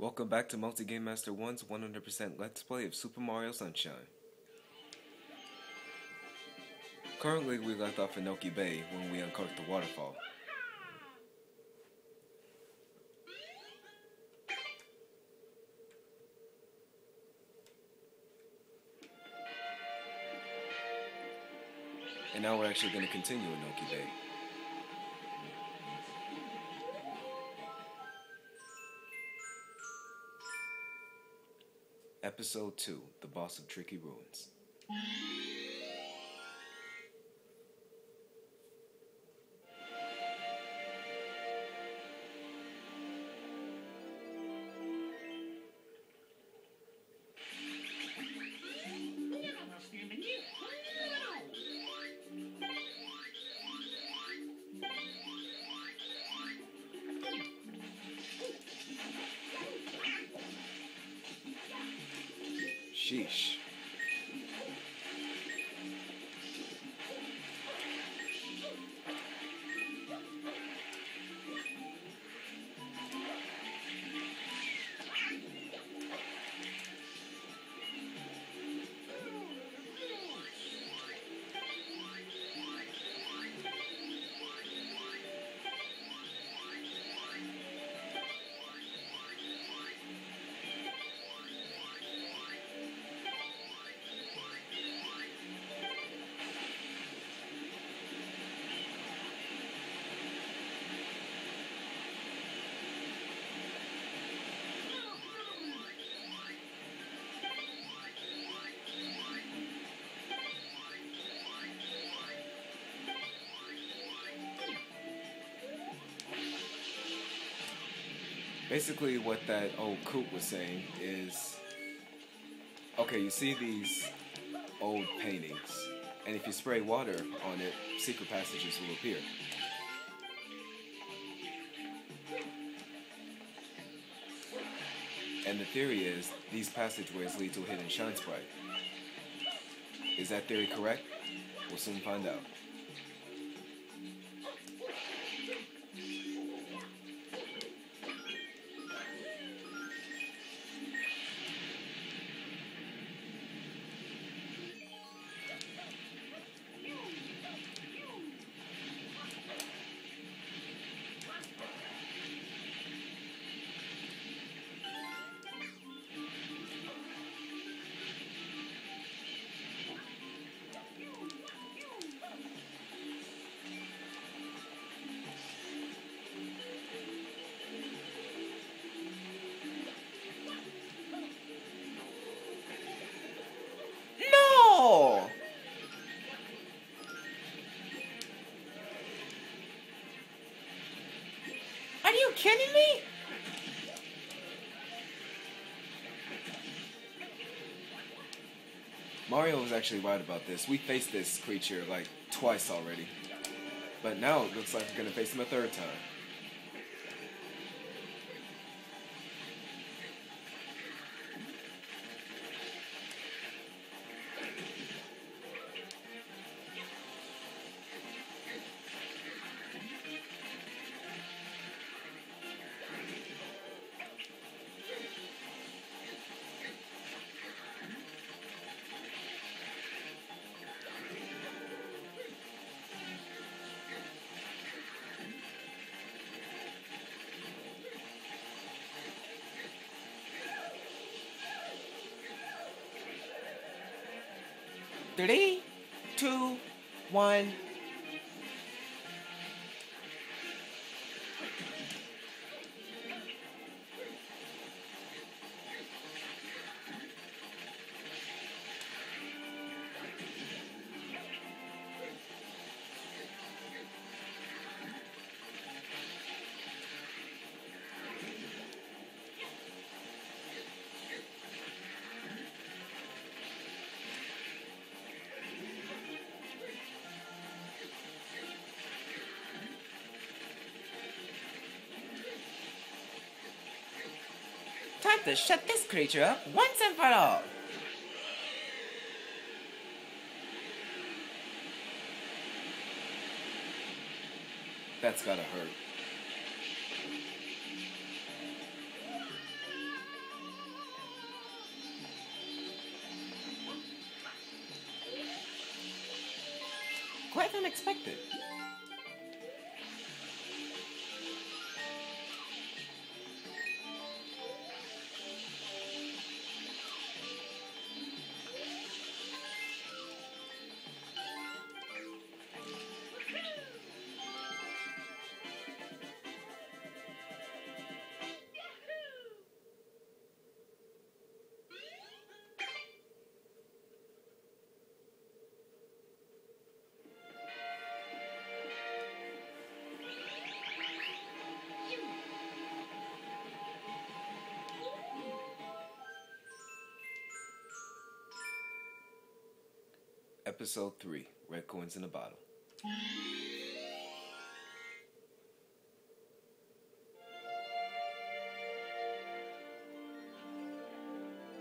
Welcome back to Multi Game Master 1's 100% Let's Play of Super Mario Sunshine. Currently, we left off in Noki Bay when we uncorked the waterfall. And now we're actually going to continue in Noki Bay. Episode 2 The Boss of Tricky Ruins. Sheesh. Basically, what that old coot was saying is okay, you see these old paintings, and if you spray water on it, secret passages will appear. And the theory is these passageways lead to a hidden shine sprite. Is that theory correct? We'll soon find out. Kidding me? Mario was actually right about this. We faced this creature like twice already. But now it looks like we're gonna face him a third time. Three, two, one. to shut this creature up once and for all. That's gotta hurt. Quite unexpected. Episode 3 Red Coins in a Bottle.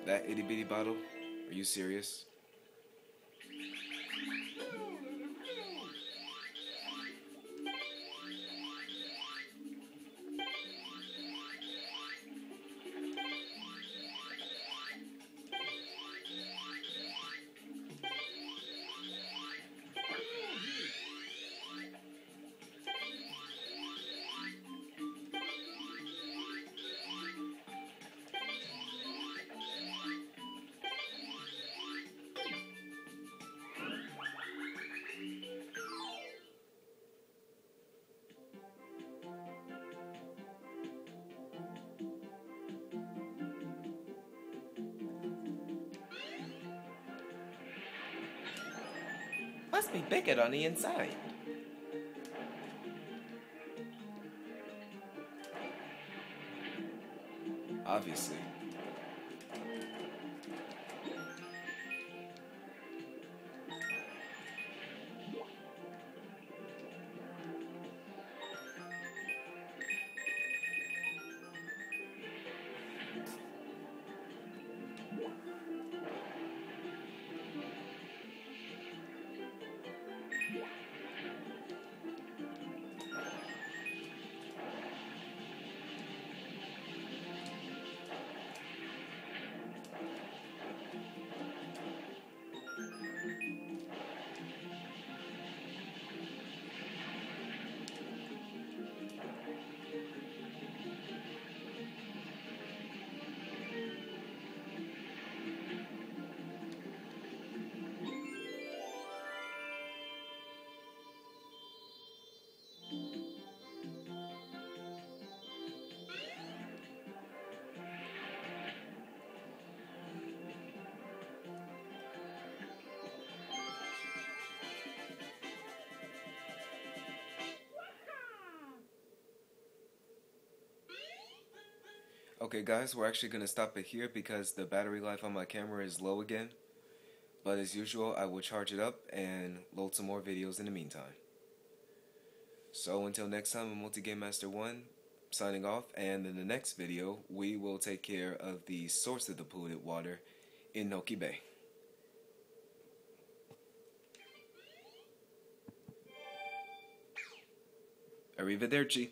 That itty bitty bottle? Are you serious? Must be bigger on the inside. Obviously. Yeah. Okay guys, we're actually going to stop it here because the battery life on my camera is low again. But as usual, I will charge it up and load some more videos in the meantime. So until next time, I'm Multigame Master 1 signing off and in the next video, we will take care of the source of the polluted water in Noki Bay. Arrivederci.